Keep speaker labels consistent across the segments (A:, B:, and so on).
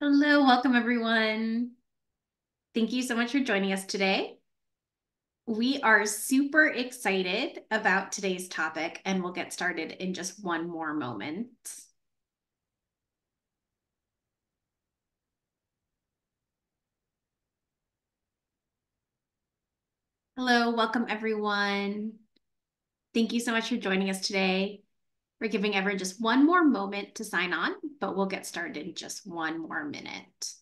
A: Hello, welcome everyone. Thank you so much for joining us today. We are super excited about today's topic and we'll get started in just one more moment. Hello, welcome everyone. Thank you so much for joining us today. We're giving everyone just one more moment to sign on, but we'll get started in just one more minute.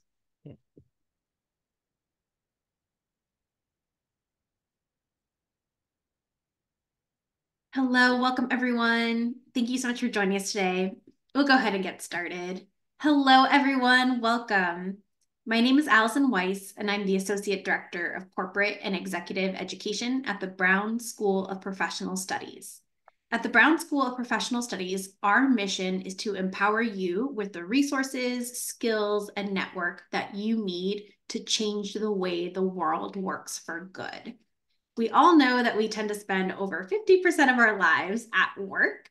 A: Hello, welcome everyone. Thank you so much for joining us today. We'll go ahead and get started. Hello, everyone. Welcome. My name is Allison Weiss, and I'm the Associate Director of Corporate and Executive Education at the Brown School of Professional Studies. At the Brown School of Professional Studies, our mission is to empower you with the resources, skills, and network that you need to change the way the world works for good. We all know that we tend to spend over 50% of our lives at work.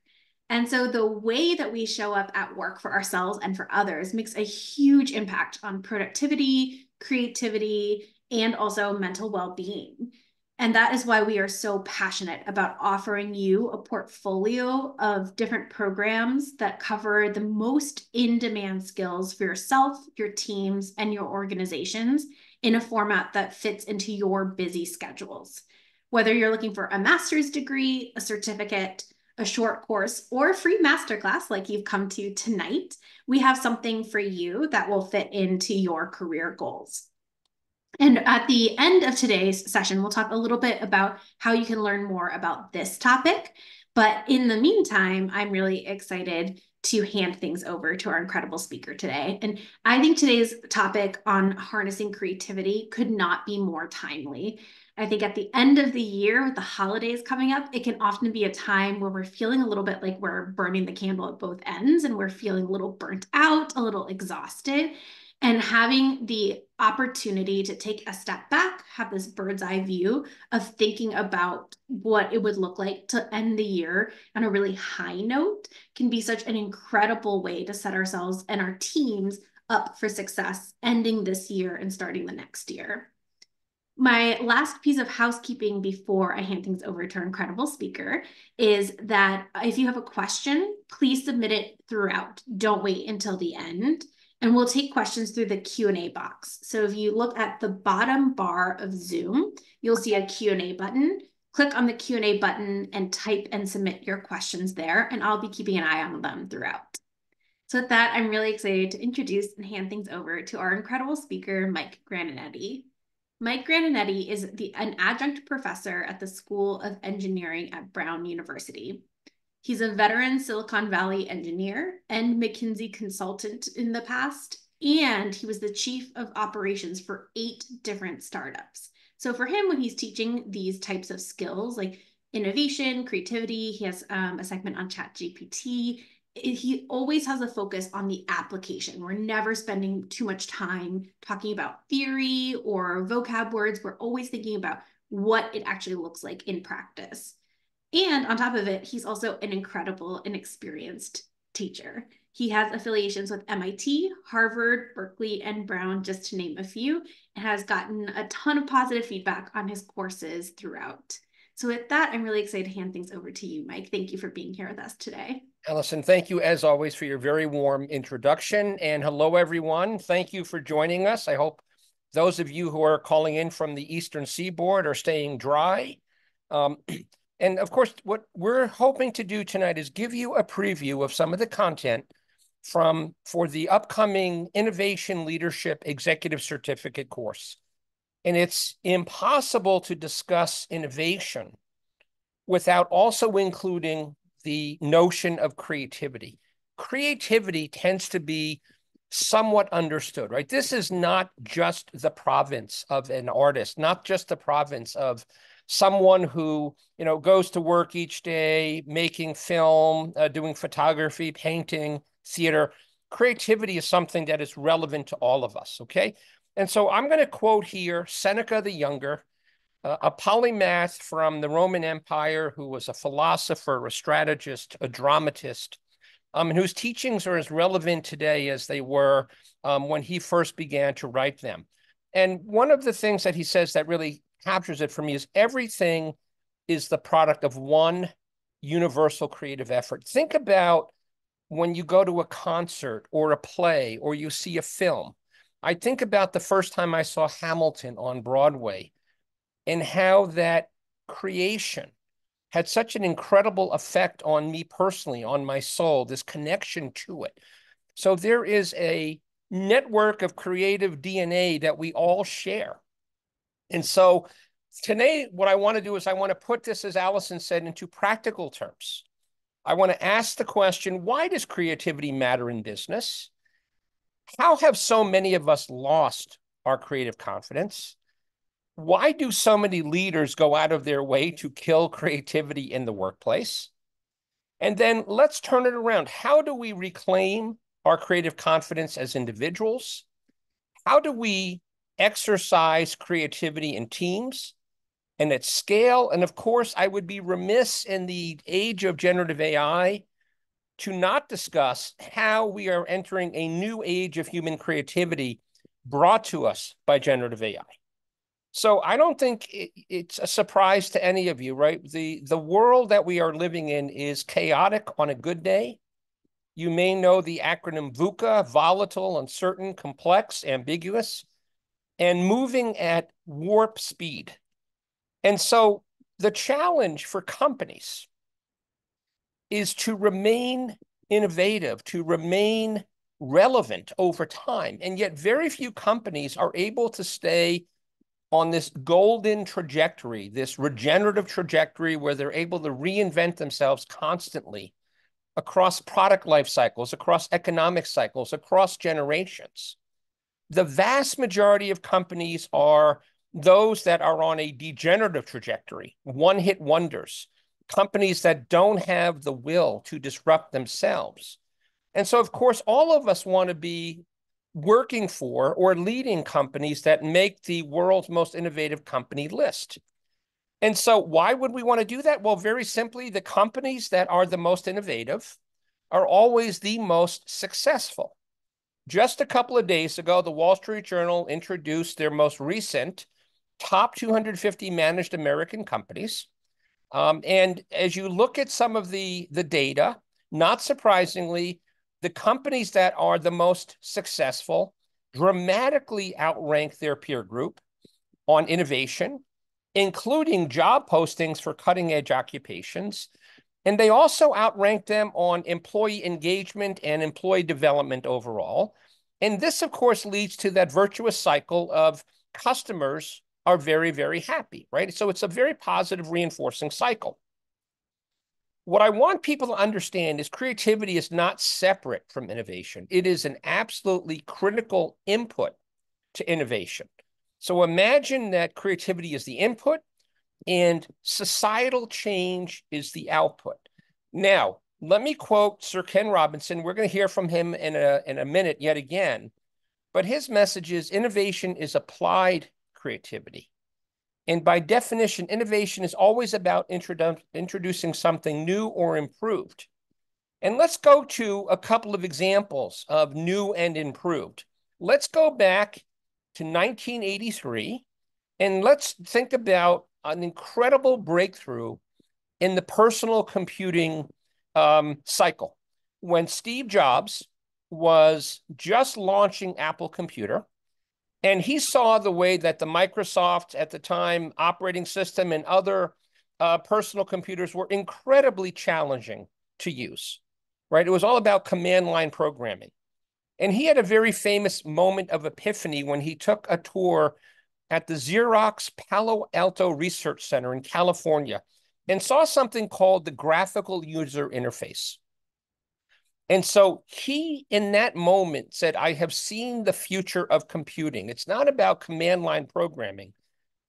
A: And so the way that we show up at work for ourselves and for others makes a huge impact on productivity, creativity, and also mental well being. And that is why we are so passionate about offering you a portfolio of different programs that cover the most in demand skills for yourself, your teams, and your organizations in a format that fits into your busy schedules. Whether you're looking for a master's degree, a certificate, a short course, or a free masterclass like you've come to tonight, we have something for you that will fit into your career goals. And at the end of today's session, we'll talk a little bit about how you can learn more about this topic. But in the meantime, I'm really excited to hand things over to our incredible speaker today. And I think today's topic on harnessing creativity could not be more timely. I think at the end of the year, with the holidays coming up, it can often be a time where we're feeling a little bit like we're burning the candle at both ends and we're feeling a little burnt out, a little exhausted and having the opportunity to take a step back, have this bird's eye view of thinking about what it would look like to end the year on a really high note can be such an incredible way to set ourselves and our teams up for success ending this year and starting the next year. My last piece of housekeeping before I hand things over to our incredible speaker is that if you have a question, please submit it throughout. Don't wait until the end and we'll take questions through the Q&A box. So if you look at the bottom bar of Zoom, you'll see a Q&A button. Click on the Q&A button and type and submit your questions there, and I'll be keeping an eye on them throughout. So with that, I'm really excited to introduce and hand things over to our incredible speaker, Mike Grandinetti. Mike Grandinetti is the, an adjunct professor at the School of Engineering at Brown University. He's a veteran Silicon Valley engineer and McKinsey consultant in the past, and he was the chief of operations for eight different startups. So for him, when he's teaching these types of skills like innovation, creativity, he has um, a segment on ChatGPT. He always has a focus on the application. We're never spending too much time talking about theory or vocab words. We're always thinking about what it actually looks like in practice. And on top of it, he's also an incredible and experienced teacher. He has affiliations with MIT, Harvard, Berkeley, and Brown, just to name a few, and has gotten a ton of positive feedback on his courses throughout. So with that, I'm really excited to hand things over to you, Mike. Thank you for being here with us today.
B: Allison, thank you as always for your very warm introduction. And hello, everyone. Thank you for joining us. I hope those of you who are calling in from the Eastern Seaboard are staying dry. Um, And of course, what we're hoping to do tonight is give you a preview of some of the content from for the upcoming Innovation Leadership Executive Certificate course. And it's impossible to discuss innovation without also including the notion of creativity. Creativity tends to be somewhat understood, right? This is not just the province of an artist, not just the province of someone who you know goes to work each day making film uh, doing photography painting theater creativity is something that is relevant to all of us okay and so i'm going to quote here seneca the younger uh, a polymath from the roman empire who was a philosopher a strategist a dramatist um, and whose teachings are as relevant today as they were um, when he first began to write them. And one of the things that he says that really captures it for me is everything is the product of one universal creative effort. Think about when you go to a concert or a play or you see a film. I think about the first time I saw Hamilton on Broadway and how that creation had such an incredible effect on me personally, on my soul, this connection to it. So there is a network of creative DNA that we all share. And so today, what I want to do is I want to put this, as Allison said, into practical terms. I want to ask the question why does creativity matter in business? How have so many of us lost our creative confidence? Why do so many leaders go out of their way to kill creativity in the workplace? And then let's turn it around. How do we reclaim our creative confidence as individuals? How do we exercise creativity in teams and at scale? And of course, I would be remiss in the age of generative AI to not discuss how we are entering a new age of human creativity brought to us by generative AI. So I don't think it, it's a surprise to any of you, right? The the world that we are living in is chaotic on a good day. You may know the acronym VUCA, volatile, uncertain, complex, ambiguous, and moving at warp speed. And so the challenge for companies is to remain innovative, to remain relevant over time. And yet very few companies are able to stay on this golden trajectory, this regenerative trajectory where they're able to reinvent themselves constantly across product life cycles, across economic cycles, across generations. The vast majority of companies are those that are on a degenerative trajectory, one hit wonders, companies that don't have the will to disrupt themselves. And so, of course, all of us want to be working for or leading companies that make the world's most innovative company list. And so, why would we want to do that? Well, very simply, the companies that are the most innovative are always the most successful. Just a couple of days ago, the Wall Street Journal introduced their most recent top 250 managed American companies. Um, and as you look at some of the, the data, not surprisingly, the companies that are the most successful dramatically outrank their peer group on innovation, including job postings for cutting edge occupations. And they also outrank them on employee engagement and employee development overall. And this, of course, leads to that virtuous cycle of customers are very, very happy, right? So it's a very positive reinforcing cycle. What I want people to understand is creativity is not separate from innovation. It is an absolutely critical input to innovation. So imagine that creativity is the input and societal change is the output. Now, let me quote Sir Ken Robinson. We're going to hear from him in a, in a minute yet again. But his message is innovation is applied creativity. And by definition, innovation is always about introdu introducing something new or improved. And let's go to a couple of examples of new and improved. Let's go back to 1983 and let's think about an incredible breakthrough in the personal computing um, cycle when Steve Jobs was just launching Apple Computer and he saw the way that the Microsoft at the time operating system and other uh, personal computers were incredibly challenging to use, right? It was all about command line programming. And he had a very famous moment of epiphany when he took a tour at the Xerox Palo Alto Research Center in California and saw something called the graphical user interface. And so he, in that moment, said, I have seen the future of computing. It's not about command line programming,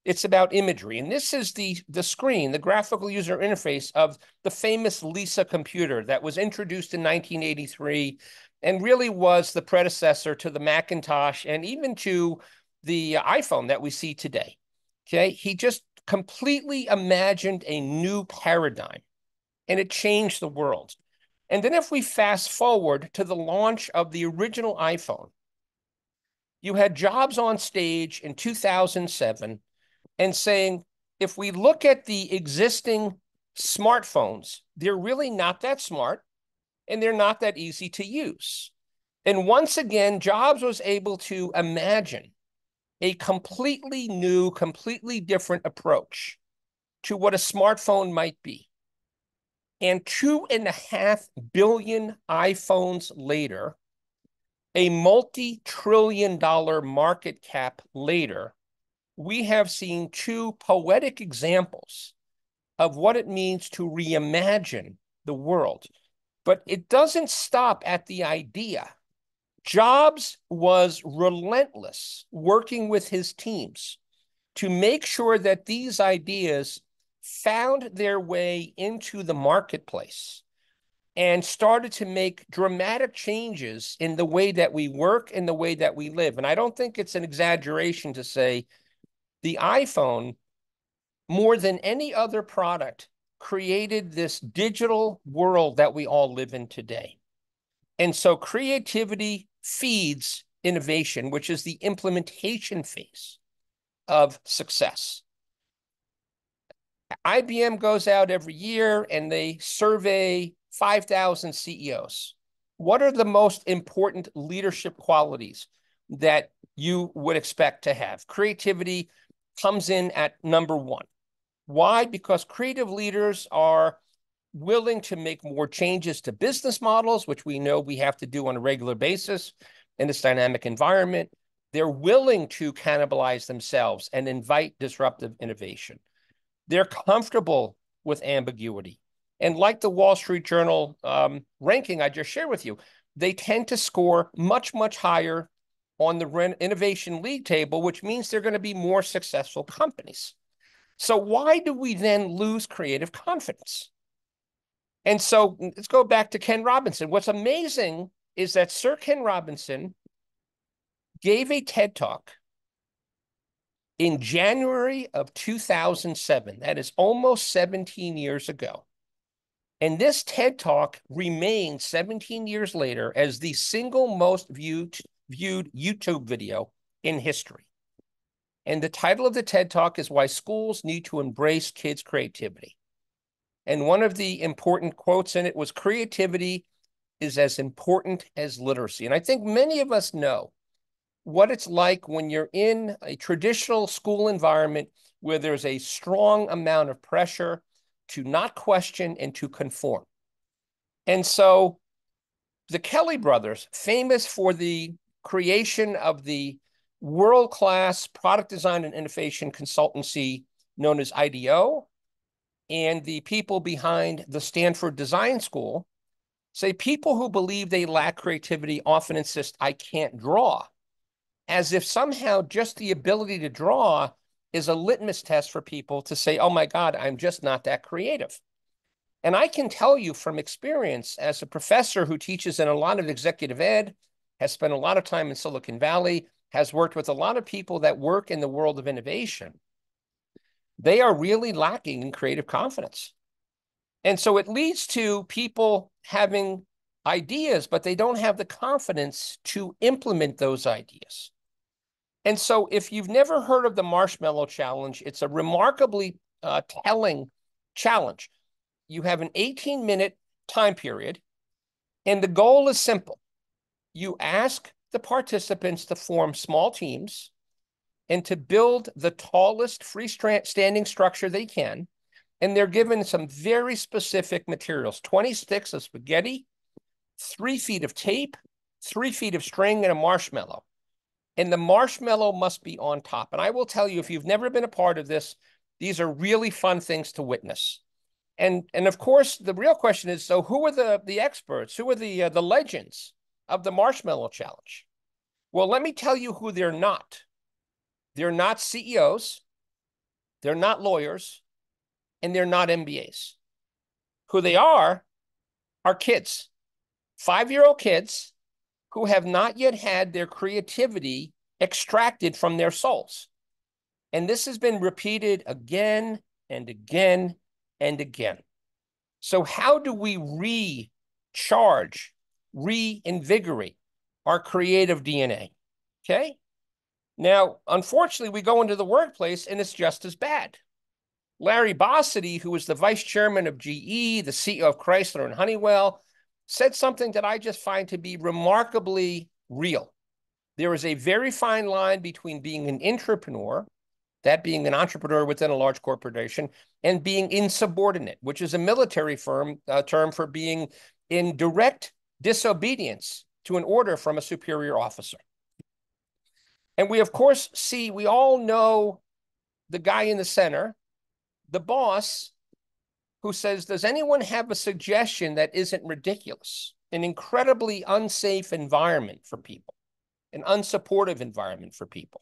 B: it's about imagery. And this is the, the screen, the graphical user interface of the famous Lisa computer that was introduced in 1983 and really was the predecessor to the Macintosh and even to the iPhone that we see today. Okay. He just completely imagined a new paradigm and it changed the world. And then if we fast forward to the launch of the original iPhone, you had Jobs on stage in 2007 and saying, if we look at the existing smartphones, they're really not that smart and they're not that easy to use. And once again, Jobs was able to imagine a completely new, completely different approach to what a smartphone might be. And two and a half billion iPhones later, a multi trillion dollar market cap later, we have seen two poetic examples of what it means to reimagine the world. But it doesn't stop at the idea. Jobs was relentless working with his teams to make sure that these ideas found their way into the marketplace and started to make dramatic changes in the way that we work and the way that we live. And I don't think it's an exaggeration to say the iPhone, more than any other product, created this digital world that we all live in today. And so creativity feeds innovation, which is the implementation phase of success. IBM goes out every year and they survey 5,000 CEOs. What are the most important leadership qualities that you would expect to have? Creativity comes in at number one. Why? Because creative leaders are willing to make more changes to business models, which we know we have to do on a regular basis in this dynamic environment. They're willing to cannibalize themselves and invite disruptive innovation. They're comfortable with ambiguity. And like the Wall Street Journal um, ranking I just shared with you, they tend to score much, much higher on the innovation league table, which means they're going to be more successful companies. So why do we then lose creative confidence? And so let's go back to Ken Robinson. What's amazing is that Sir Ken Robinson gave a TED talk in January of 2007. That is almost 17 years ago. And this TED Talk remains 17 years later as the single most viewed, viewed YouTube video in history. And the title of the TED Talk is Why Schools Need to Embrace Kids' Creativity. And one of the important quotes in it was creativity is as important as literacy. And I think many of us know what it's like when you're in a traditional school environment where there's a strong amount of pressure to not question and to conform. And so the Kelley brothers, famous for the creation of the world class product design and innovation consultancy known as IDEO, and the people behind the Stanford Design School, say people who believe they lack creativity often insist, I can't draw, as if somehow just the ability to draw is a litmus test for people to say, oh my God, I'm just not that creative. And I can tell you from experience as a professor who teaches in a lot of executive ed, has spent a lot of time in Silicon Valley, has worked with a lot of people that work in the world of innovation. They are really lacking in creative confidence. And so it leads to people having ideas, but they don't have the confidence to implement those ideas. And so, if you've never heard of the Marshmallow Challenge, it's a remarkably uh, telling challenge. You have an 18 minute time period, and the goal is simple. You ask the participants to form small teams and to build the tallest freestanding structure they can. And they're given some very specific materials 20 sticks of spaghetti, three feet of tape, three feet of string, and a marshmallow and the marshmallow must be on top. And I will tell you, if you've never been a part of this, these are really fun things to witness. And and of course, the real question is: so who are the the experts? Who are the uh, the legends of the marshmallow challenge? Well, let me tell you who they're not. They're not CEOs. They're not lawyers, and they're not MBAs. Who they are are kids, five year old kids who have not yet had their creativity extracted from their souls. And this has been repeated again and again and again. So, how do we recharge, reinvigorate our creative DNA. Okay. Now, unfortunately, we go into the workplace and it's just as bad. Larry Bossidy, who was the vice chairman of GE, the CEO of Chrysler and Honeywell, said something that I just find to be remarkably real. There is a very fine line between being an entrepreneur, that being an entrepreneur within a large corporation, and being insubordinate, which is a military firm uh, term for being in direct disobedience to an order from a superior officer. And we, of course, see, we all know the guy in the center, the boss, who says, Does anyone have a suggestion that isn't ridiculous? An incredibly unsafe environment for people, an unsupportive environment for people.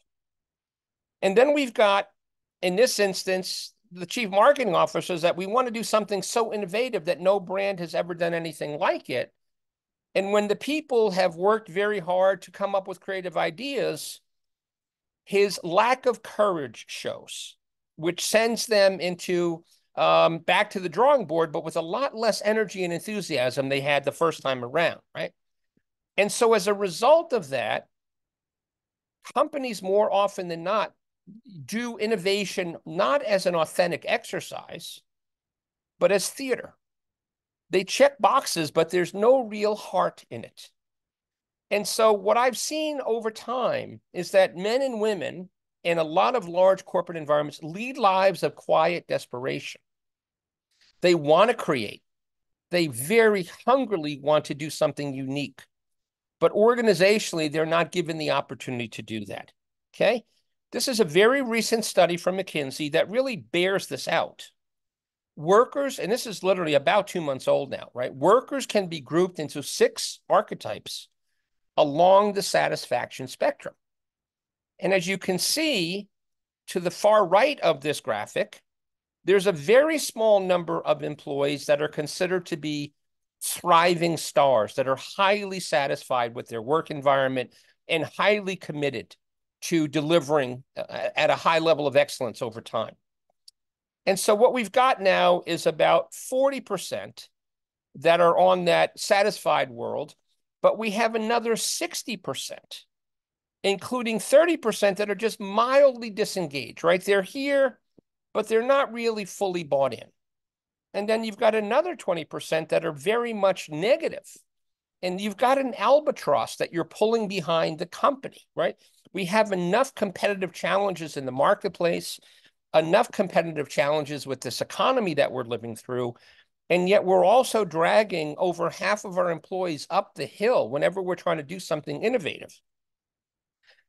B: And then we've got, in this instance, the chief marketing officer says that we want to do something so innovative that no brand has ever done anything like it. And when the people have worked very hard to come up with creative ideas, his lack of courage shows, which sends them into um, back to the drawing board, but with a lot less energy and enthusiasm they had the first time around, right? And so as a result of that, companies more often than not do innovation not as an authentic exercise, but as theater. They check boxes, but there's no real heart in it. And so, what I've seen over time is that men and women in a lot of large corporate environments lead lives of quiet desperation. They want to create, they very hungrily want to do something unique. But organizationally, they're not given the opportunity to do that. Okay. This is a very recent study from McKinsey that really bears this out. Workers, and this is literally about two months old now, right? Workers can be grouped into six archetypes along the satisfaction spectrum. And as you can see to the far right of this graphic, there's a very small number of employees that are considered to be thriving stars that are highly satisfied with their work environment and highly committed to delivering uh, at a high level of excellence over time. And so what we've got now is about 40% that are on that satisfied world, but we have another 60%, including 30% that are just mildly disengaged, right? They're here, but they're not really fully bought in. And then you've got another 20% that are very much negative. And you've got an albatross that you're pulling behind the company, right? We have enough competitive challenges in the marketplace, enough competitive challenges with this economy that we're living through. And yet we're also dragging over half of our employees up the hill whenever we're trying to do something innovative.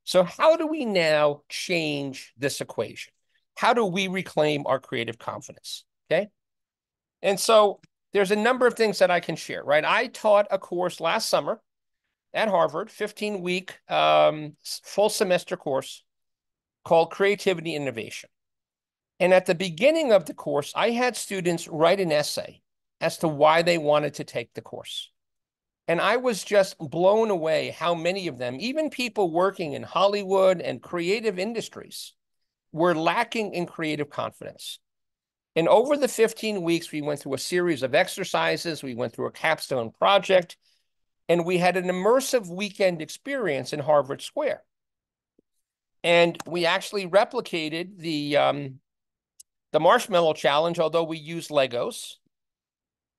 B: So, how do we now change this equation? How do we reclaim our creative confidence? Okay. And so there's a number of things that I can share, right? I taught a course last summer at Harvard, 15 week um, full semester course called Creativity Innovation. And at the beginning of the course, I had students write an essay as to why they wanted to take the course. And I was just blown away how many of them, even people working in Hollywood and creative industries, were lacking in creative confidence. And over the 15 weeks, we went through a series of exercises, we went through a capstone project, and we had an immersive weekend experience in Harvard Square. And we actually replicated the um, the Marshmallow Challenge, although we used Legos,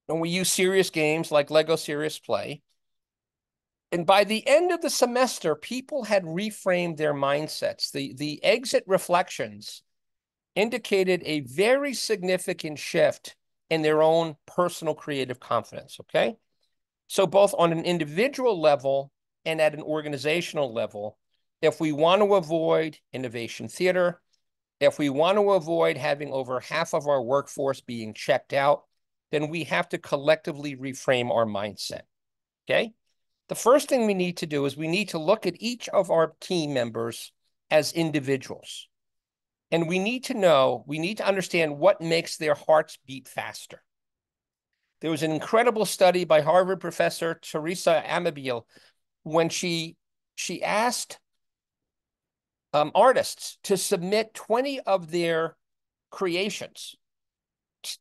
B: and we use serious games like Lego Serious Play. And by the end of the semester, people had reframed their mindsets. The, the exit reflections indicated a very significant shift in their own personal creative confidence. Okay. So, both on an individual level and at an organizational level, if we want to avoid innovation theater, if we want to avoid having over half of our workforce being checked out, then we have to collectively reframe our mindset. Okay. The first thing we need to do is we need to look at each of our team members as individuals. And we need to know, we need to understand what makes their hearts beat faster. There was an incredible study by Harvard professor Teresa Amabile when she she asked um, artists to submit 20 of their creations,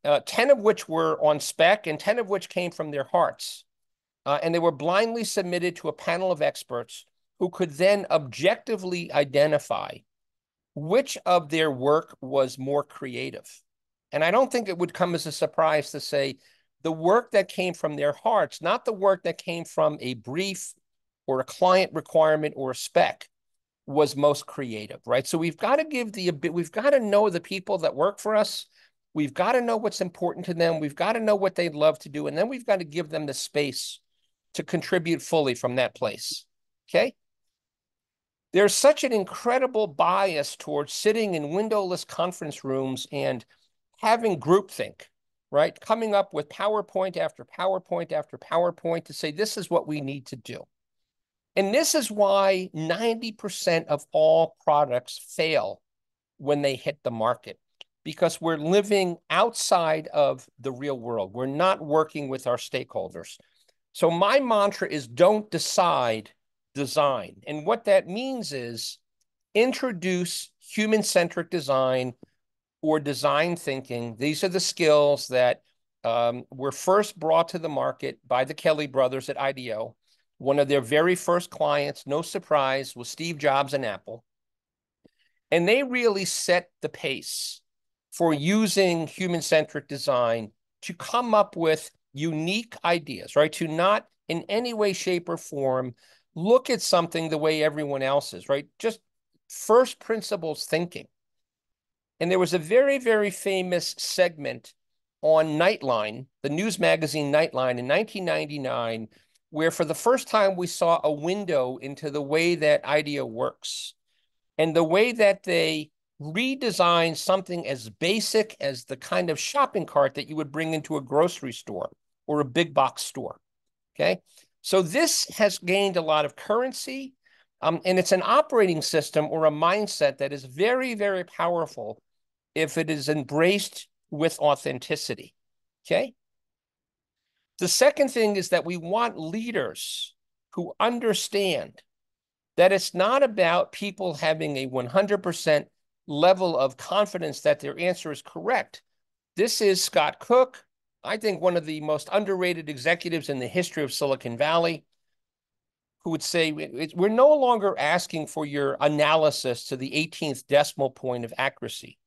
B: uh, 10 of which were on spec and 10 of which came from their hearts. uh, and they were blindly submitted to a panel of experts who could then objectively identify which of their work was more creative. And I don't think it would come as a surprise to say the work that came from their hearts, not the work that came from a brief or a client requirement or a spec, was most creative, right? So we've got to give the we've got to know the people that work for us. We've got to know what's important to them. We've got to know what they'd love to do, and then we've got to give them the space to contribute fully from that place. Okay. There's such an incredible bias towards sitting in windowless conference rooms and having groupthink, right? Coming up with PowerPoint after PowerPoint after PowerPoint to say, this is what we need to do. And this is why 90% of all products fail when they hit the market, because we're living outside of the real world. We're not working with our stakeholders. So my mantra is don't decide, design. And what that means is introduce human-centric design or design thinking. These are the skills that um, were first brought to the market by the Kelley brothers at IDEO. One of their very first clients, no surprise, was Steve Jobs and Apple. And they really set the pace for using human centric design to come up with unique ideas, right? To not in any way, shape, or form look at something the way everyone else is, right? Just first principles thinking. And there was a very, very famous segment on Nightline, the news magazine Nightline in 1999, where for the first time we saw a window into the way that IDEO works and the way that they redesign something as basic as the kind of shopping cart that you would bring into a grocery store or a big box store. Okay. So this has gained a lot of currency. Um, and it's an operating system or a mindset that is very, very powerful if it is embraced with authenticity. Okay. The second thing is that we want leaders who understand that it's not about people having a 100% level of confidence that their answer is correct. This is Scott Cook, I think one of the most underrated executives in the history of Silicon Valley, who would say, We're no longer asking for your analysis to the 18th decimal point of accuracy.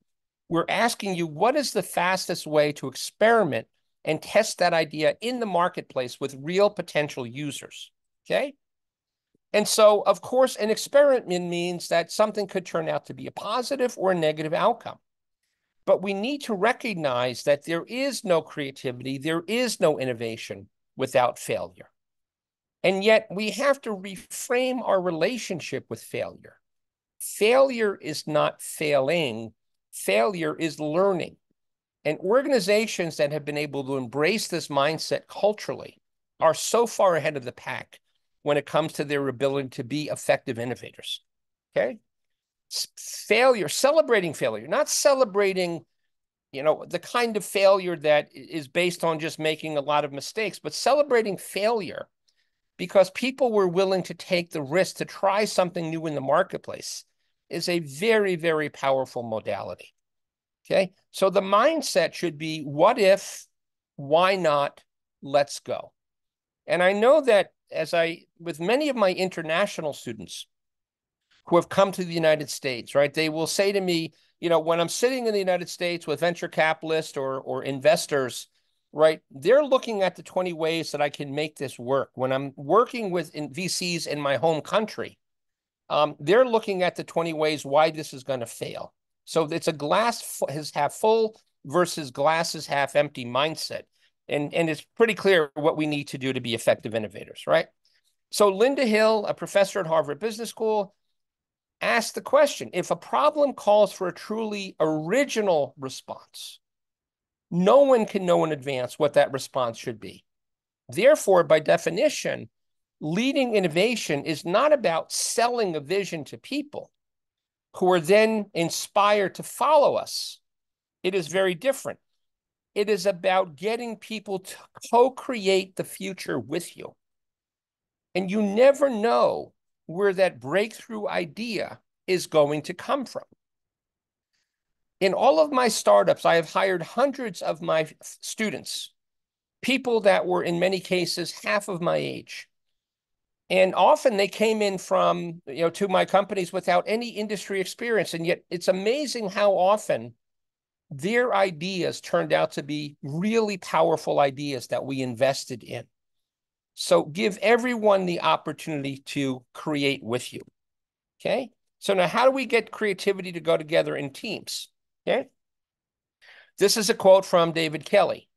B: We're asking you, what is the fastest way to experiment and test that idea in the marketplace with real potential users? Okay. And so, of course, an experiment means that something could turn out to be a positive or a negative outcome. But we need to recognize that there is no creativity, there is no innovation without failure. And yet we have to reframe our relationship with failure. Failure is not failing, failure is learning. And organizations that have been able to embrace this mindset culturally are so far ahead of the pack when it comes to their ability to be effective innovators. Okay failure, celebrating failure, not celebrating, you know, the kind of failure that is based on just making a lot of mistakes, but celebrating failure because people were willing to take the risk to try something new in the marketplace is a very, very powerful modality. Okay. So the mindset should be what if, why not, let's go. And I know that as I, with many of my international students, who have come to the United States, right? They will say to me, you know, when I'm sitting in the United States with venture capitalists or or investors, right? They're looking at the 20 ways that I can make this work. When I'm working with in VCs in my home country, um, they're looking at the 20 ways why this is going to fail. So it's a glass is half full versus glasses half empty mindset. And, and it's pretty clear what we need to do to be effective innovators, right? So Linda Hill, a professor at Harvard Business School, asked the question if a problem calls for a truly original response, no one can know in advance what that response should be. Therefore, by definition, leading innovation is not about selling a vision to people who are then inspired to follow us. It is very different. It is about getting people to co create the future with you. And you never know where that breakthrough idea is going to come from. In all of my startups, I have hired hundreds of my students people that were in many cases half of my age. And often they came in from, you know, to my companies without any industry experience. And yet it's amazing how often their ideas turned out to be really powerful ideas that we invested in. So give everyone the opportunity to create with you. Okay. So now how do we get creativity to go together in teams? Okay. This is a quote from David Kelley.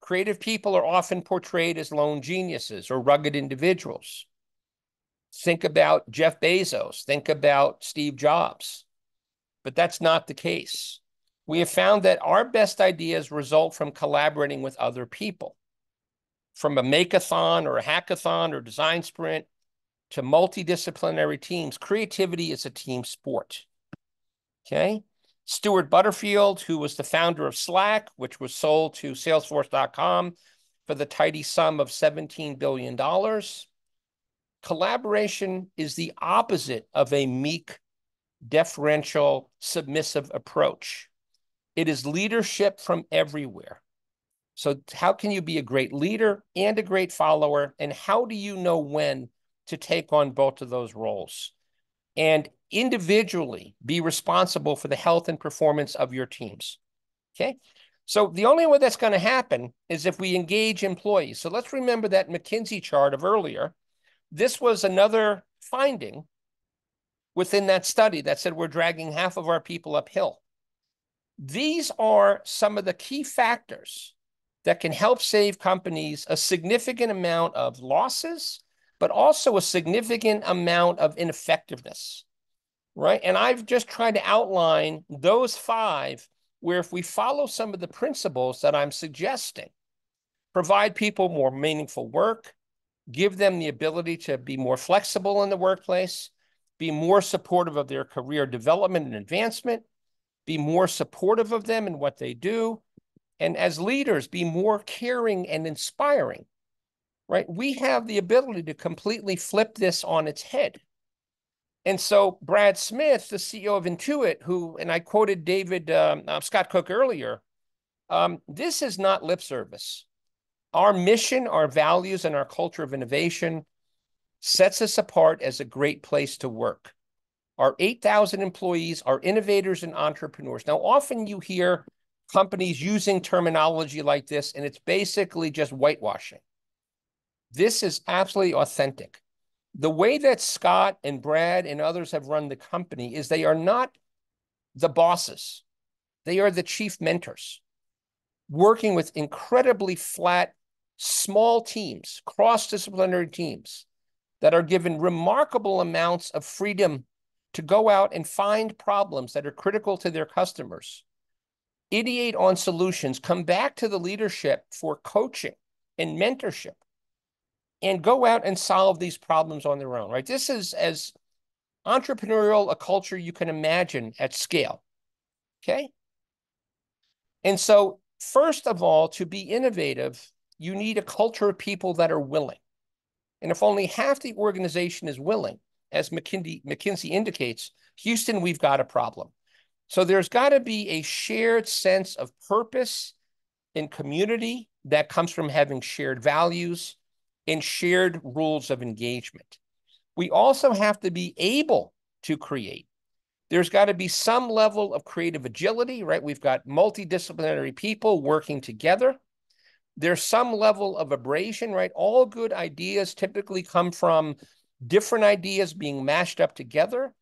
B: Creative people are often portrayed as lone geniuses or rugged individuals. Think about Jeff Bezos, think about Steve Jobs. But that's not the case. We have found that our best ideas result from collaborating with other people. From a makeathon or a hackathon or design sprint to multidisciplinary teams, creativity is a team sport. Okay. Stewart Butterfield, who was the founder of Slack, which was sold to Salesforce.com for the tidy sum of $17 billion. Collaboration is the opposite of a meek, deferential, submissive approach. It is leadership from everywhere. So, how can you be a great leader and a great follower? And how do you know when to take on both of those roles? And individually be responsible for the health and performance of your teams. Okay. So the only way that's going to happen is if we engage employees. So let's remember that McKinsey chart of earlier. This was another finding within that study that said we're dragging half of our people uphill. These are some of the key factors that can help save companies a significant amount of losses, but also a significant amount of ineffectiveness right? And I've just tried to outline those five where if we follow some of the principles that I'm suggesting, provide people more meaningful work, give them the ability to be more flexible in the workplace, be more supportive of their career development and advancement, be more supportive of them in what they do, and as leaders, be more caring and inspiring, right? We have the ability to completely flip this on its head. And so Brad Smith, the CEO of Intuit, who, and I quoted David um, uh, Scott Cook earlier, um, this is not lip service. Our mission, our values, and our culture of innovation sets us apart as a great place to work. Our 8,000 employees are innovators and entrepreneurs. Now, often you hear companies using terminology like this, and it's basically just whitewashing. This is absolutely authentic the way that Scott and Brad and others have run the company is they are not the bosses. They are the chief mentors, working with incredibly flat, small teams, cross disciplinary teams that are given remarkable amounts of freedom to go out and find problems that are critical to their customers, ideate on solutions, come back to the leadership for coaching and mentorship and go out and solve these problems on their own, right? This is as entrepreneurial a culture you can imagine at scale. Okay. And so, first of all, to be innovative, you need a culture of people that are willing. And if only half the organization is willing, as McKinsey, McKinsey indicates, Houston, we've got a problem. So there's got to be a shared sense of purpose and community that comes from having shared values and shared rules of engagement. We also have to be able to create. There's got to be some level of creative agility, right? We've got multidisciplinary people working together. There's some level of abrasion, right? All good ideas typically come from different ideas being mashed up together.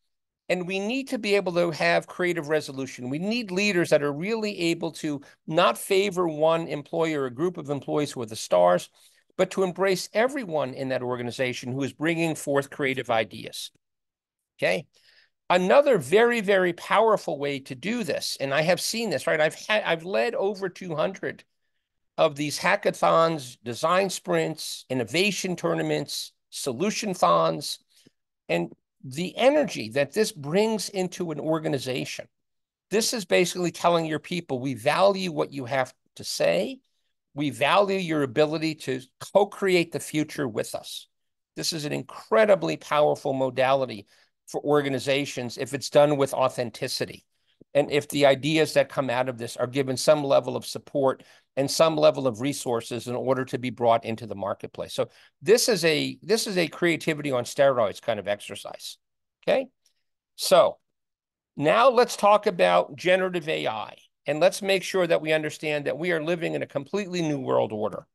B: And we need to be able to have creative resolution. We need leaders that are really able to not favor one employer or a group of employees who are the stars, but to embrace everyone in that organization who is bringing forth creative ideas. Okay. Another very, very powerful way to do this, and I have seen this, right? I've had, I've led over 200 of these hackathons, design sprints, innovation tournaments, solution thons, and the energy that this brings into an organization. This is basically telling your people we value what you have to say we value your ability to co create the future with us. This is an incredibly powerful modality for organizations if it's done with authenticity. And if the ideas that come out of this are given some level of support and some level of resources in order to be brought into the marketplace. So this is a this is a creativity on steroids kind of exercise. Okay. So now let's talk about generative AI and let's make sure that we understand that we are living in a completely new world order.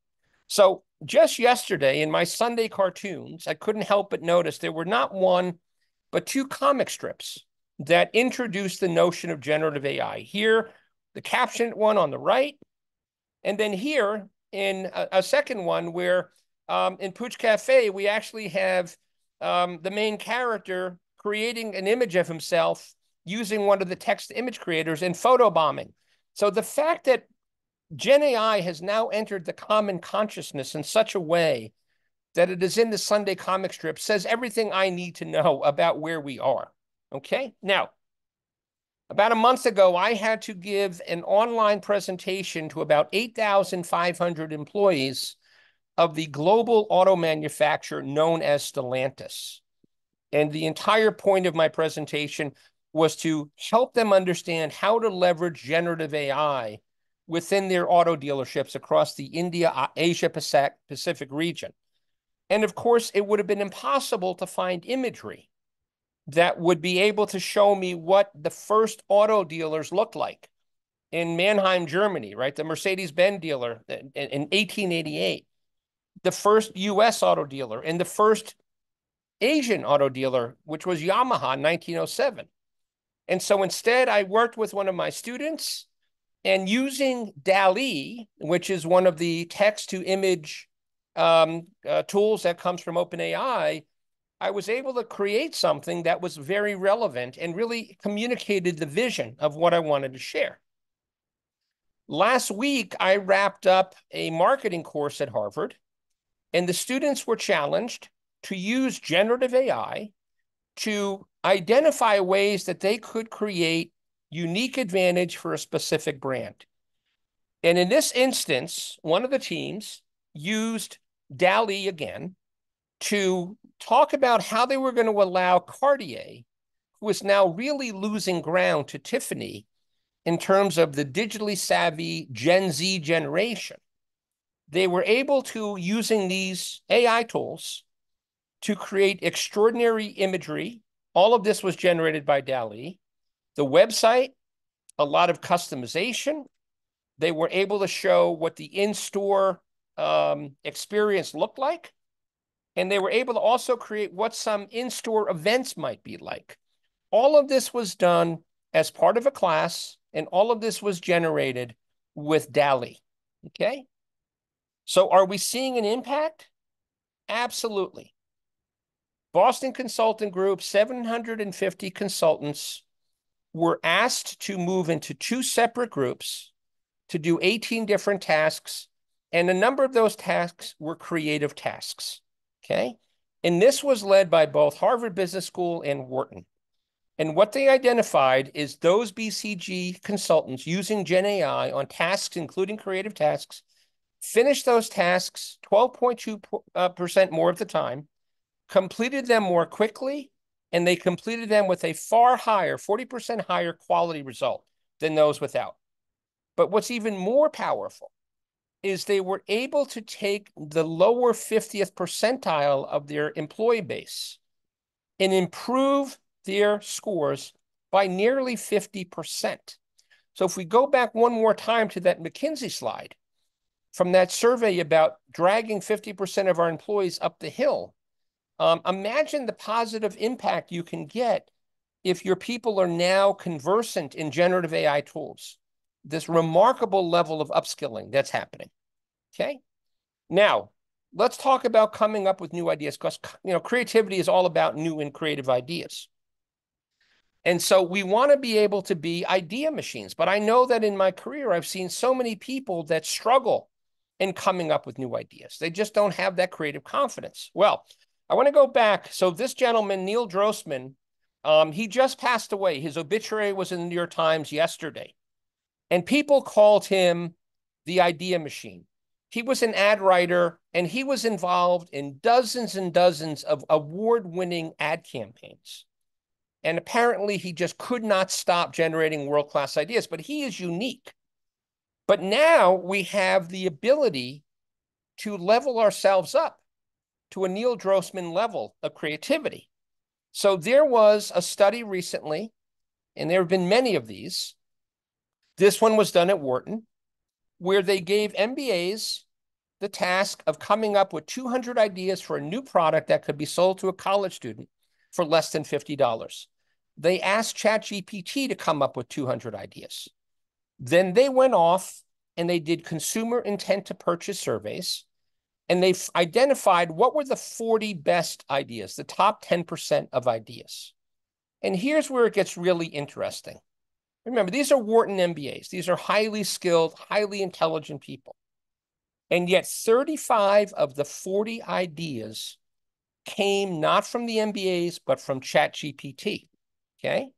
B: So just yesterday in my Sunday cartoons, I couldn't help but notice there were not one, but two comic strips that introduced the notion of generative AI. Here, the captioned one on the right, and then here in a, a second one where um, in Pooch Cafe, we actually have um, the main character creating an image of himself using one of the text image creators in photobombing. So the fact that Gen AI has now entered the common consciousness in such a way that it is in the Sunday comic strip says everything I need to know about where we are. Okay. Now, about a month ago, I had to give an online presentation to about 8,500 employees of the global auto manufacturer known as Stellantis. And the entire point of my presentation was to help them understand how to leverage generative AI within their auto dealerships across the India, uh, Asia Pacific region. And of course, it would have been impossible to find imagery that would be able to show me what the first auto dealers looked like in Mannheim, Germany, right? The Mercedes Benz dealer in, in 1888, the first US auto dealer, and the first Asian auto dealer, which was Yamaha in 1907. And so instead, I worked with one of my students and using DALL-E, which is one of the text to image um, uh, tools that comes from OpenAI, I was able to create something that was very relevant and really communicated the vision of what I wanted to share. Last week, I wrapped up a marketing course at Harvard, and the students were challenged to use generative AI to identify ways that they could create unique advantage for a specific brand. And in this instance, one of the teams used DALL-E again to talk about how they were going to allow Cartier, who is now really losing ground to Tiffany in terms of the digitally savvy Gen Z generation. They were able to, using these AI tools, to create extraordinary imagery. All of this was generated by DALL-E. The website, a lot of customization. They were able to show what the in-store um, experience looked like. And they were able to also create what some in-store events might be like. All of this was done as part of a class, and all of this was generated with DALL-E, okay? So are we seeing an impact? Absolutely. Boston Consulting Group, 750 consultants were asked to move into two separate groups to do 18 different tasks, and a number of those tasks were creative tasks. Okay. And this was led by both Harvard Business School and Wharton. And what they identified is those BCG consultants using Gen AI on tasks, including creative tasks, finished those tasks 12.2% uh, more of the time, completed them more quickly, and they completed them with a far higher, 40% higher quality result than those without. But what's even more powerful is they were able to take the lower 50th percentile of their employee base and improve their scores by nearly 50%. So if we go back one more time to that McKinsey slide from that survey about dragging 50% of our employees up the hill, um, imagine the positive impact you can get if your people are now conversant in generative AI tools this remarkable level of upskilling that's happening. Okay. Now, let's talk about coming up with new ideas because you know creativity is all about new and creative ideas. And so we want to be able to be idea machines. But I know that in my career, I've seen so many people that struggle in coming up with new ideas. They just don't have that creative confidence. Well, I want to go back. So this gentleman, Neil Drossman, um, he just passed away. His obituary was in the New York Times yesterday. And people called him the idea machine. He was an ad writer and he was involved in dozens and dozens of award winning ad campaigns. And apparently, he just could not stop generating world class ideas, but he is unique. But now we have the ability to level ourselves up to a Neil Drossman level of creativity. So there was a study recently, and there have been many of these. This one was done at Wharton, where they gave MBAs the task of coming up with 200 ideas for a new product that could be sold to a college student for less than $50. They asked ChatGPT to come up with 200 ideas. Then they went off and they did consumer intent to purchase surveys and they've identified what were the 40 best ideas, the top 10% of ideas. And here's where it gets really interesting. Remember, these are Wharton MBAs. These are highly skilled, highly intelligent people. And yet 35 of the 40 ideas came not from the MBAs, but from ChatGPT. Okay.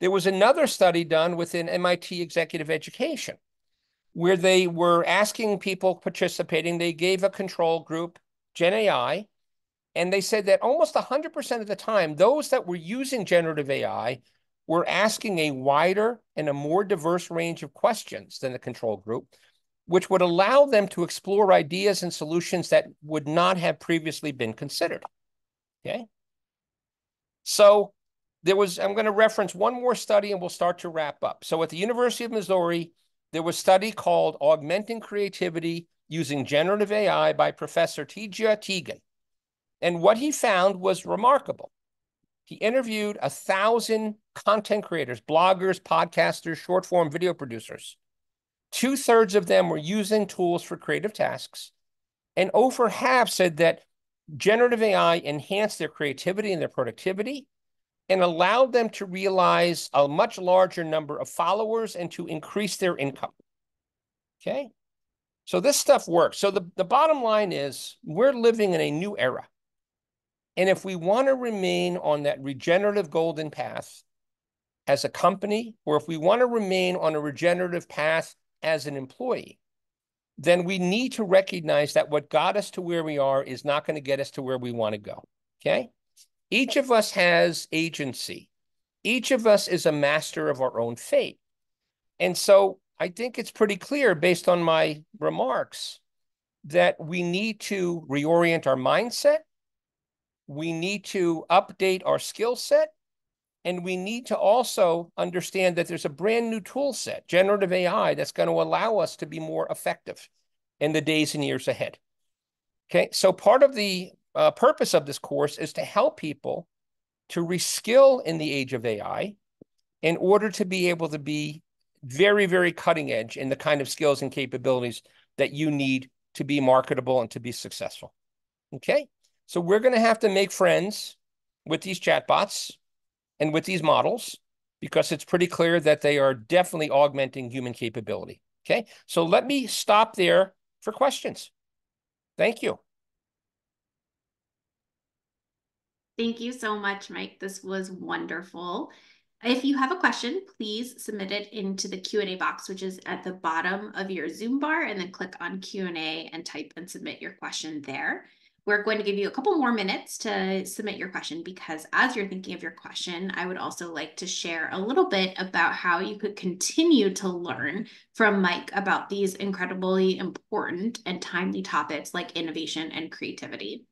B: There was another study done within MIT executive education where they were asking people participating, they gave a control group, Gen AI, and they said that almost 100% of the time, those that were using generative AI were asking a wider and a more diverse range of questions than the control group, which would allow them to explore ideas and solutions that would not have previously been considered. Okay. So there was, I'm going to reference one more study and we'll start to wrap up. So at the University of Missouri, there was a study called Augmenting Creativity Using Generative AI by Professor Tejia Teagan. And what he found was remarkable. He interviewed a thousand content creators, bloggers, podcasters, short form video producers. Two thirds of them were using tools for creative tasks. And over half said that generative AI enhanced their creativity and their productivity and allowed them to realize a much larger number of followers and to increase their income. Okay. So this stuff works. So the, the bottom line is we're living in a new era. And if we want to remain on that regenerative golden path as a company, or if we want to remain on a regenerative path as an employee, then we need to recognize that what got us to where we are is not going to get us to where we want to go. Okay. Each of us has agency. Each of us is a master of our own fate. And so I think it's pretty clear based on my remarks that we need to reorient our mindset. We need to update our skill set. And we need to also understand that there's a brand new tool set, generative AI, that's going to allow us to be more effective in the days and years ahead. Okay, so part of the uh, purpose of this course is to help people to reskill in the age of AI in order to be able to be very, very cutting edge in the kind of skills and capabilities that you need to be marketable and to be successful. Okay, so we're going to have to make friends with these chatbots and with these models because it's pretty clear that they are definitely augmenting human capability. Okay, so let me stop there for questions. Thank you.
A: Thank you so much, Mike. This was wonderful. If you have a question, please submit it into the Q&A box, which is at the bottom of your Zoom bar, and then click on Q&A and type and submit your question there. We're going to give you a couple more minutes to submit your question because as you're thinking of your question, I would also like to share a little bit about how you could continue to learn from Mike about these incredibly important and timely topics like innovation and creativity.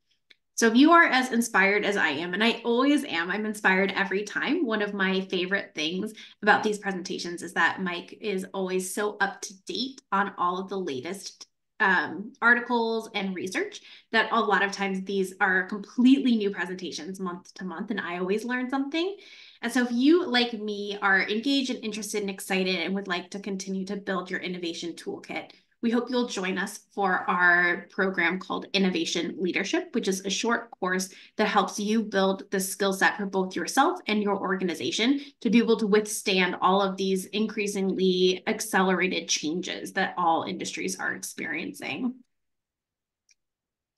A: So if you are as inspired as I am, and I always am, I'm inspired every time. One of my favorite things about these presentations is that Mike is always so up to date on all of the latest um, articles and research that a lot of times these are completely new presentations month to month, and I always learn something. And so if you, like me, are engaged and interested and excited and would like to continue to build your innovation toolkit, we hope you'll join us for our program called Innovation Leadership, which is a short course that helps you build the skill set for both yourself and your organization to be able to withstand all of these increasingly accelerated changes that all industries are experiencing.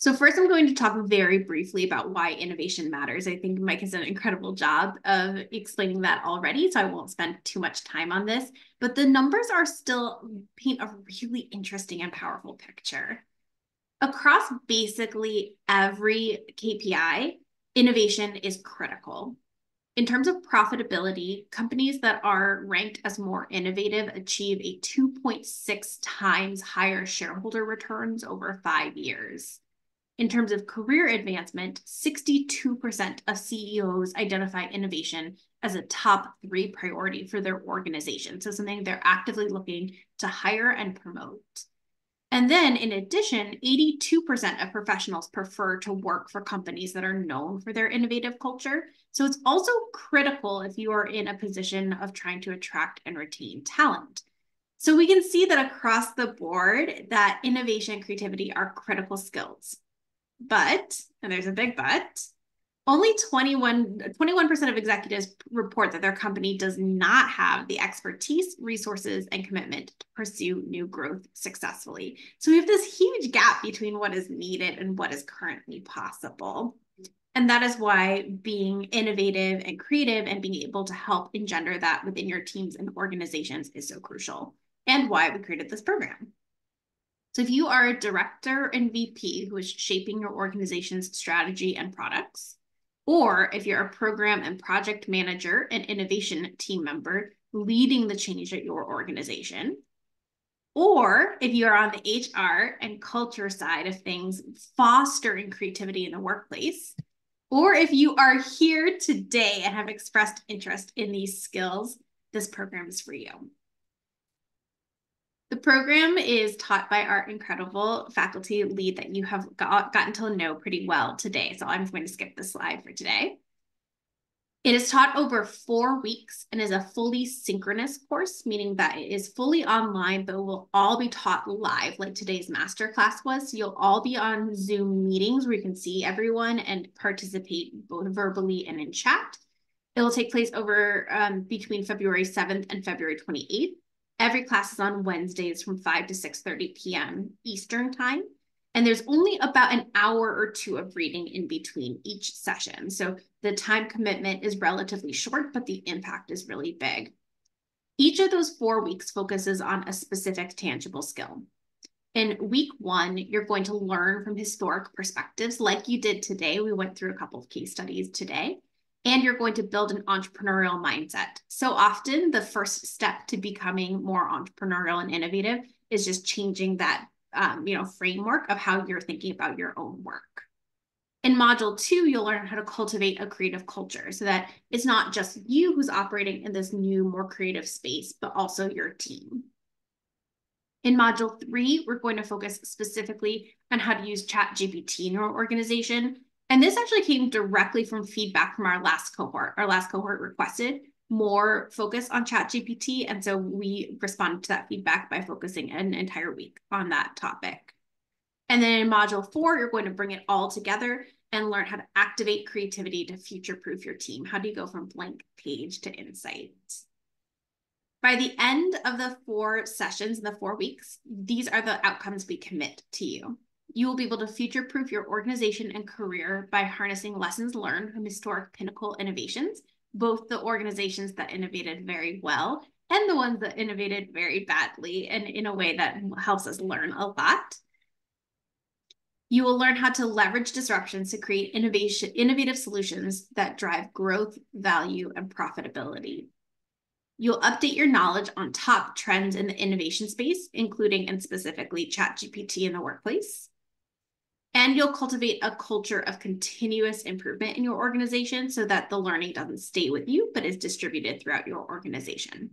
A: So first, I'm going to talk very briefly about why innovation matters. I think Mike has done an incredible job of explaining that already, so I won't spend too much time on this. But the numbers are still paint a really interesting and powerful picture. Across basically every KPI, innovation is critical. In terms of profitability, companies that are ranked as more innovative achieve a 2.6 times higher shareholder returns over five years. In terms of career advancement, 62% of CEOs identify innovation as a top three priority for their organization. So something they're actively looking to hire and promote. And then in addition, 82% of professionals prefer to work for companies that are known for their innovative culture. So it's also critical if you are in a position of trying to attract and retain talent. So we can see that across the board that innovation and creativity are critical skills. But, and there's a big but, only 21, 21% of executives report that their company does not have the expertise, resources, and commitment to pursue new growth successfully. So we have this huge gap between what is needed and what is currently possible. And that is why being innovative and creative and being able to help engender that within your teams and organizations is so crucial, and why we created this program. So if you are a director and VP who is shaping your organization's strategy and products, or if you're a program and project manager and innovation team member leading the change at your organization, or if you're on the HR and culture side of things, fostering creativity in the workplace, or if you are here today and have expressed interest in these skills, this program is for you. The program is taught by our incredible faculty lead that you have got, gotten to know pretty well today. So I'm going to skip the slide for today. It is taught over four weeks and is a fully synchronous course, meaning that it is fully online, but will all be taught live like today's masterclass was. So you'll all be on Zoom meetings where you can see everyone and participate both verbally and in chat. It will take place over um, between February 7th and February 28th. Every class is on Wednesdays from 5 to 6.30 p.m. Eastern time. And there's only about an hour or two of reading in between each session. So the time commitment is relatively short, but the impact is really big. Each of those four weeks focuses on a specific tangible skill. In week one, you're going to learn from historic perspectives like you did today. We went through a couple of case studies today and you're going to build an entrepreneurial mindset. So often, the first step to becoming more entrepreneurial and innovative is just changing that um, you know framework of how you're thinking about your own work. In module two, you'll learn how to cultivate a creative culture so that it's not just you who's operating in this new, more creative space, but also your team. In module three, we're going to focus specifically on how to use ChatGPT in your organization and this actually came directly from feedback from our last cohort. Our last cohort requested more focus on ChatGPT. And so we responded to that feedback by focusing an entire week on that topic. And then in module four, you're going to bring it all together and learn how to activate creativity to future proof your team. How do you go from blank page to insight? By the end of the four sessions in the four weeks, these are the outcomes we commit to you. You will be able to future proof your organization and career by harnessing lessons learned from historic pinnacle innovations, both the organizations that innovated very well and the ones that innovated very badly and in a way that helps us learn a lot. You will learn how to leverage disruptions to create innovation, innovative solutions that drive growth, value, and profitability. You'll update your knowledge on top trends in the innovation space, including and specifically ChatGPT in the workplace. And you'll cultivate a culture of continuous improvement in your organization so that the learning doesn't stay with you, but is distributed throughout your organization.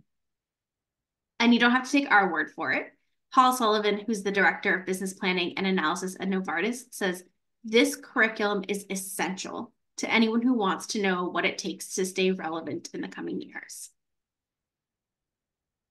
A: And you don't have to take our word for it. Paul Sullivan, who's the director of business planning and analysis at Novartis, says this curriculum is essential to anyone who wants to know what it takes to stay relevant in the coming years.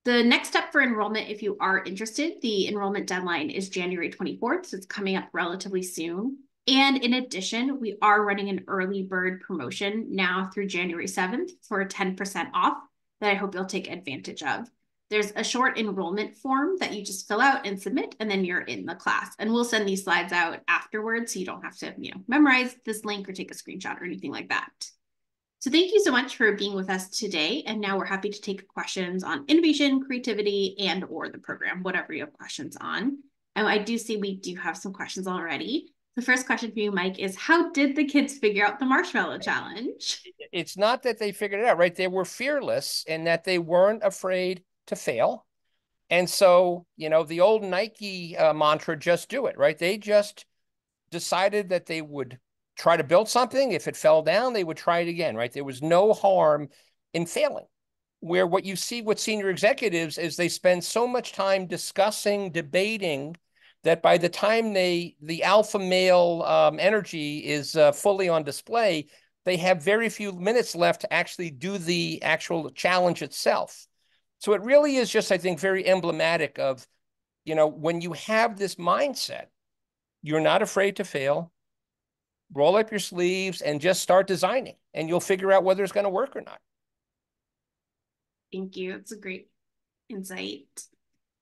A: The next step for enrollment, if you are interested, the enrollment deadline is January 24th, so it's coming up relatively soon. And in addition, we are running an early bird promotion now through January 7th for 10% off that I hope you'll take advantage of. There's a short enrollment form that you just fill out and submit, and then you're in the class. And we'll send these slides out afterwards, so you don't have to, you know, memorize this link or take a screenshot or anything like that. So thank you so much for being with us today. And now we're happy to take questions on innovation, creativity, and or the program, whatever you have questions on. And I do see we do have some questions already. the first question for you, Mike, is how did the kids figure out the marshmallow challenge?
B: It's not that they figured it out, right? They were fearless and that they weren't afraid to fail. And so, you know, the old Nike uh, mantra, just do it, right? They just decided that they would try to build something. If it fell down, they would try it again, right? There was no harm in failing. Where what you see with senior executives is they spend so much time discussing, debating, that by the time they the alpha male um, energy is uh, fully on display, they have very few minutes left to actually do the actual challenge itself. So it really is just, I think, very emblematic of, you know, when you have this mindset, you're not afraid to fail. Roll up your sleeves and just start designing, and you'll figure out whether it's going to work or not.
A: Thank you. It's a great insight.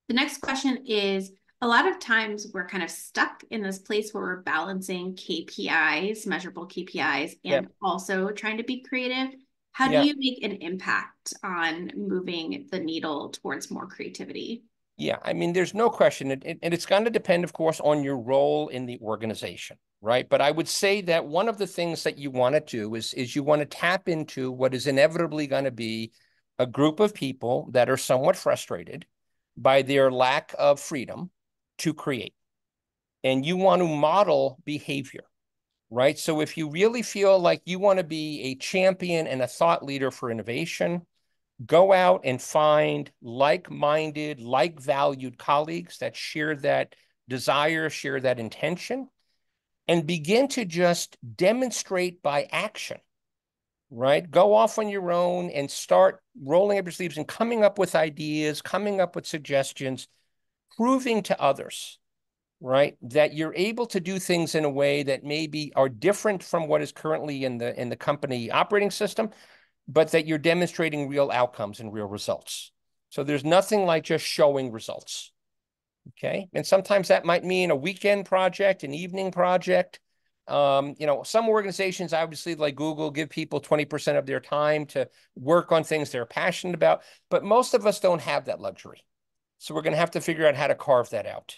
A: The next question is a lot of times we're kind of stuck in this place where we're balancing KPIs, measurable KPIs, and also trying to be creative. How do yep. you make an impact on moving the needle towards more creativity?
B: Yeah, I mean, there's no question. and it's going to depend, of course, on your role in the organization, right? But I would say that one of the things that you want to do is, is you want to tap into what is inevitably going to be a group of people that are somewhat frustrated by their lack of freedom to create. And you want to model behavior, right? So if you really feel like you want to be a champion and a thought leader for innovation, go out and find like-minded, like-valued colleagues that share that desire, share that intention, and begin to just demonstrate by action, right? Go off on your own and start rolling up your sleeves and coming up with ideas, coming up with suggestions, proving to others, right, that you're able to do things in a way that maybe are different from what is currently in the in the company operating system, but that you're demonstrating real outcomes and real results. So there's nothing like just showing results. Okay. And sometimes that might mean a weekend project, an evening project. Um, you know, some organizations, obviously, like Google, give people 20% of their time to work on things they're passionate about. But most of us don't have that luxury. So we're going to have to figure out how to carve that out.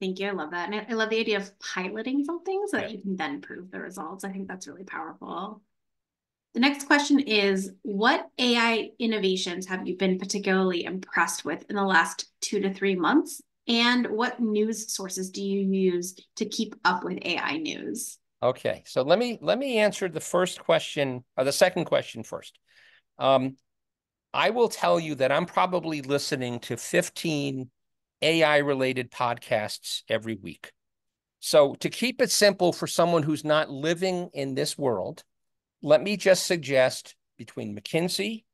A: Thank you. I love that. And I love the idea of piloting something so that you can then prove the results. I think that's really powerful. The next question is What AI innovations have you been particularly impressed with in the last two to three months? And what news sources do you use to keep up with AI news?
B: Okay, so let me let me answer the first question or the second question first. Um, I will tell you that I'm probably listening to 15 AI related podcasts every week. So, to keep it simple for someone who's not living in this world, let me just suggest between McKinsey,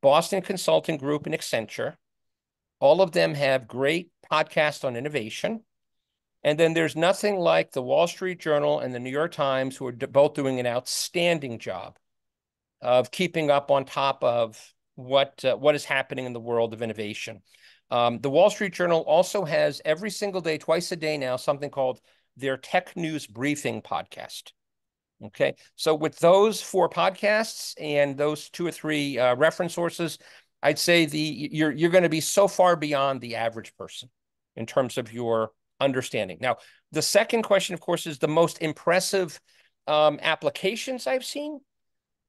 B: Boston Consulting Group, and Accenture, all of them have great podcasts on innovation. And then there's nothing like the Wall Street Journal and the New York Times, who are both doing an outstanding job of keeping up on top of what uh, what is happening in the world of innovation. Um, the Wall Street Journal also has every single day, twice a day now, something called their Tech News Briefing podcast. Okay, so with those four podcasts and those two or three uh, reference sources, I'd say the you're you're going to be so far beyond the average person in terms of your understanding. Now, the second question, of course, is the most impressive um, applications I've seen.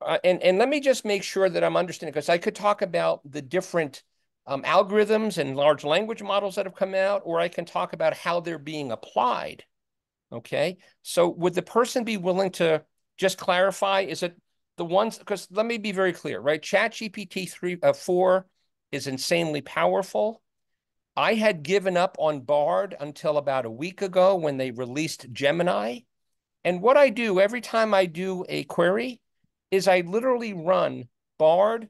B: Uh, and, and let me just make sure that I'm understanding, because I could talk about the different um, algorithms and large language models that have come out, or I can talk about how they're being applied. Okay. So would the person be willing to just clarify? Is it the ones, because let me be very clear, right? Chat GPT 3, uh, 4 is insanely powerful. I had given up on Bard until about a week ago when they released Gemini. And what I do every time I do a query, is I literally run Bard,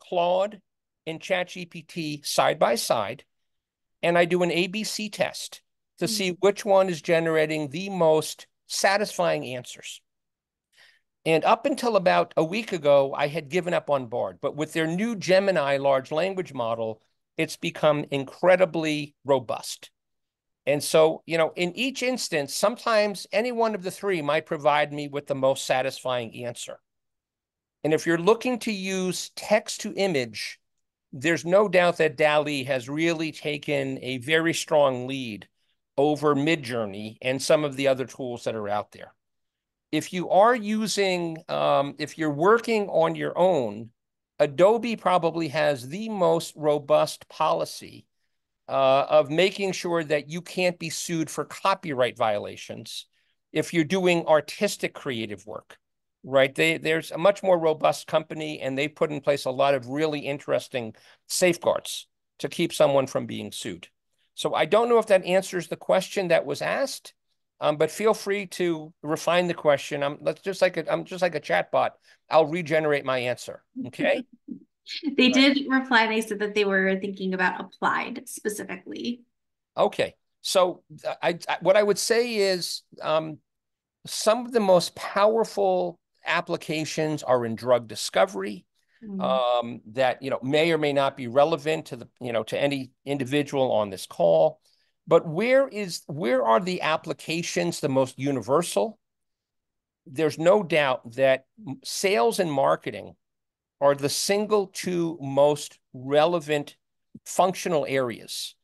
B: Claude, and ChatGPT side by side, and I do an ABC test to mm-hmm. see which one is generating the most satisfying answers. And up until about a week ago, I had given up on Bard, but with their new Gemini large language model, it's become incredibly robust. And so, you know, in each instance, sometimes any one of the three might provide me with the most satisfying answer. And if you're looking to use text to image, there's no doubt that DALL-E has really taken a very strong lead over Midjourney and some of the other tools that are out there. If you are using, um, if you're working on your own, Adobe probably has the most robust policy uh, of making sure that you can't be sued for copyright violations if you're doing artistic creative work, right? They, there's a much more robust company and they put in place a lot of really interesting safeguards to keep someone from being sued. So I don't know if that answers the question that was asked, um, but feel free to refine the question. I'm let's just like a, I'm just like a chatbot. I'll regenerate my answer. Okay.
A: they right. did reply. They said that they were thinking about applied specifically.
B: Okay. So I, I what I would say is um, some of the most powerful applications are in drug discovery. Mm-hmm. Um, that you know may or may not be relevant to the you know to any individual on this call. But where is where are the applications the most universal? There's no doubt that sales and marketing are the single two most relevant functional areas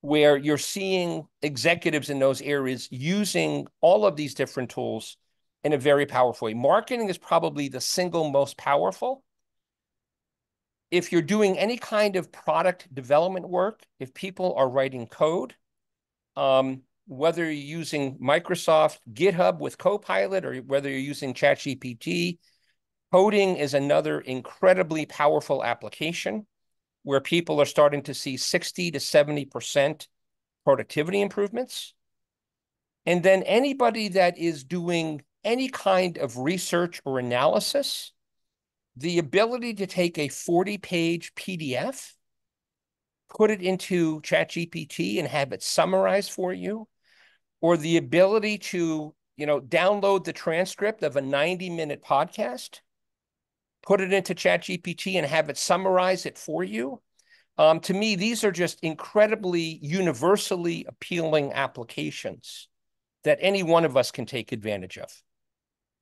B: where you're seeing executives in those areas using all of these different tools in a very powerful way. Marketing is probably the single most powerful. If you're doing any kind of product development work, if people are writing code, um, whether you're using Microsoft GitHub with Copilot or whether you're using ChatGPT, coding is another incredibly powerful application where people are starting to see 60 to 70% productivity improvements. And then anybody that is doing any kind of research or analysis, the ability to take a 40 page PDF, put it into ChatGPT and have it summarized for you, or the ability to, you know, download the transcript of a 90 minute podcast put it into ChatGPT and have it summarize it for you. Um, to me, these are just incredibly universally appealing applications that any one of us can take advantage of.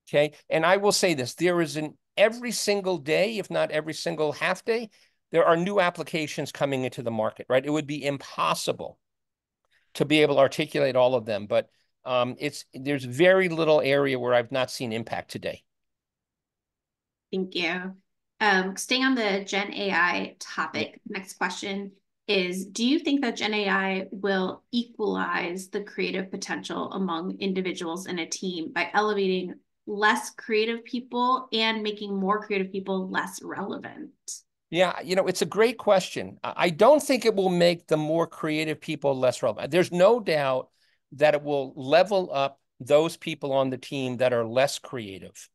B: Okay. And I will say this there is an every single day, if not every single half day, there are new applications coming into the market, right? It would be impossible to be able to articulate all of them, but um, it's there's very little area where I've not seen impact today.
A: Thank you. Um, staying on the Gen AI topic, next question is Do you think that Gen AI will equalize the creative potential among individuals in a team by elevating less creative people and making more creative people less relevant?
B: Yeah, you know, it's a great question. I don't think it will make the more creative people less relevant. There's no doubt that it will level up those people on the team that are less creative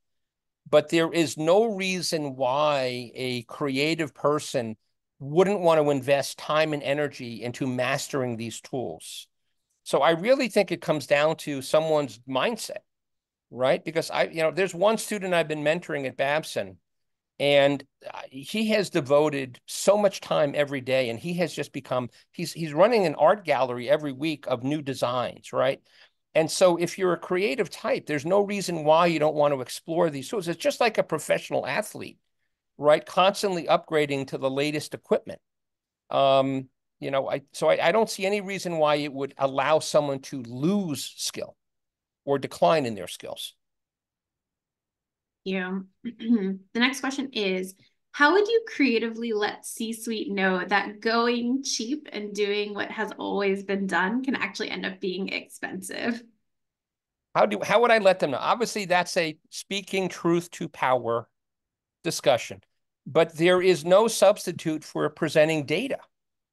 B: but there is no reason why a creative person wouldn't want to invest time and energy into mastering these tools. So I really think it comes down to someone's mindset, right? Because I, you know, there's one student I've been mentoring at Babson, and he has devoted so much time every day, and he has just become he's he's running an art gallery every week of new designs, right? And so if you're a creative type, there's no reason why you don't want to explore these tools. It's just like a professional athlete, right? Constantly upgrading to the latest equipment. Um, you know, I so I, I don't see any reason why it would allow someone to lose skill or decline in their skills.
A: Yeah. the next question is how would you creatively let C suite know that going cheap and doing what has always been done can actually end up being expensive?
B: How do how would I let them know? Obviously, that's a speaking truth to power discussion, but there is no substitute for presenting data,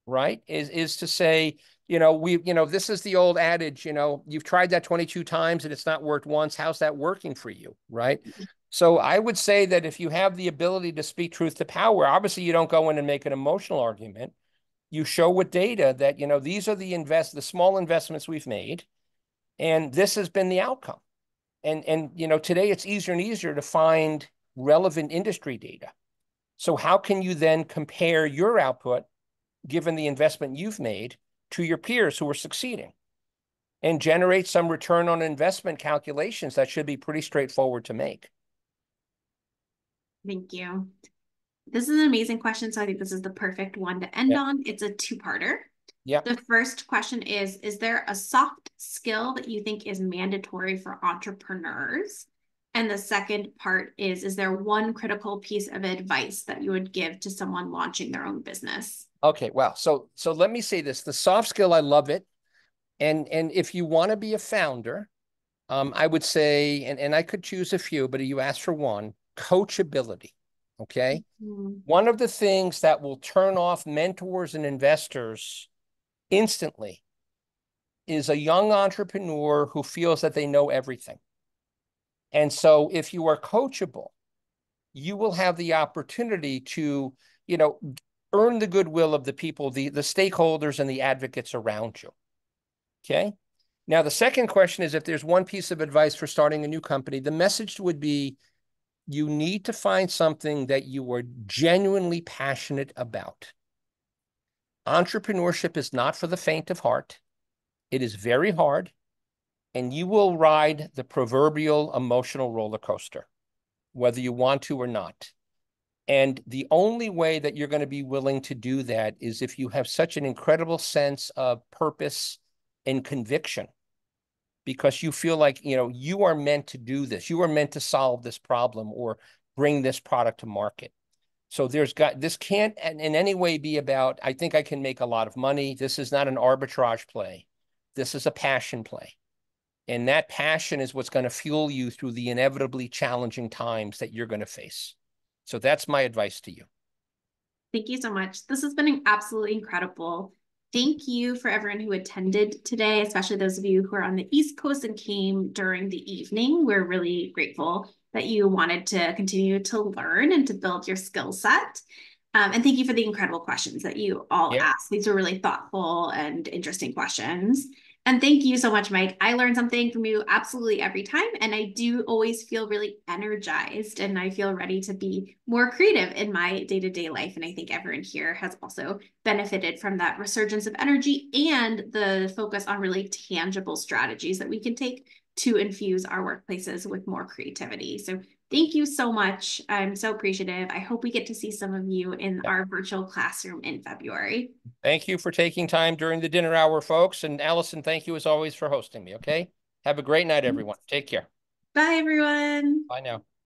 B: right? Is is to say, you know, we, you know, this is the old adage, you know, you've tried that 22 times and it's not worked once. How's that working for you? Right. Mm-hmm. So I would say that if you have the ability to speak truth to power, obviously you don't go in and make an emotional argument. You show with data that, you know, these are the invest the small investments we've made, and this has been the outcome. And and you know, today it's easier and easier to find relevant industry data. So how can you then compare your output, given the investment you've made, to your peers who are succeeding? And generate some return on investment calculations that should be pretty straightforward to make.
A: Thank you. This is an amazing question. So I think this is the perfect one to end yeah. on. It's a two parter.
B: Yeah.
A: The first question is Is there a soft skill that you think is mandatory for entrepreneurs? And the second part is Is there one critical piece of advice that you would give to someone launching their own business?
B: Okay, well, so so let me say this: the soft skill, I love it, and and if you want to be a founder, um, I would say, and and I could choose a few, but you asked for one: coachability. Okay, mm-hmm. one of the things that will turn off mentors and investors instantly is a young entrepreneur who feels that they know everything. And so if you are coachable, you will have the opportunity to, you know, earn the goodwill of the people, the, the stakeholders and the advocates around you. Okay. Now, the second question is if there's one piece of advice for starting a new company, the message would be you need to find something that you are genuinely passionate about. Entrepreneurship is not for the faint of heart. It is very hard, and you will ride the proverbial emotional roller coaster, whether you want to or not. And the only way that you're going to be willing to do that is if you have such an incredible sense of purpose and conviction because you feel like, you know, you are meant to do this. You are meant to solve this problem or bring this product to market. So there's got this can't in any way be about, I think I can make a lot of money. This is not an arbitrage play. This is a passion play. And that passion is what's going to fuel you through the inevitably challenging times that you're going to face. So that's my advice to you.
A: Thank you so much. This has been absolutely incredible. Thank you for everyone who attended today, especially those of you who are on the East Coast and came during the evening. We're really grateful that you wanted to continue to learn and to build your skill set. Um, and thank you for the incredible questions that you all asked. These were really thoughtful and interesting questions. And thank you so much, Mike. I learn something from you absolutely every time. And I do always feel really energized and I feel ready to be more creative in my day to day life. And I think everyone here has also benefited from that resurgence of energy and the focus on really tangible strategies that we can take to infuse our workplaces with more creativity. So thank you so much. I'm so appreciative. I hope we get to see some of you in our virtual classroom in February.
B: Thank you for taking time during the dinner hour, folks. And Allison, thank you as always for hosting me. Okay. Have a great night, mm-hmm. everyone. Take care.
A: Bye, everyone.
B: Bye now.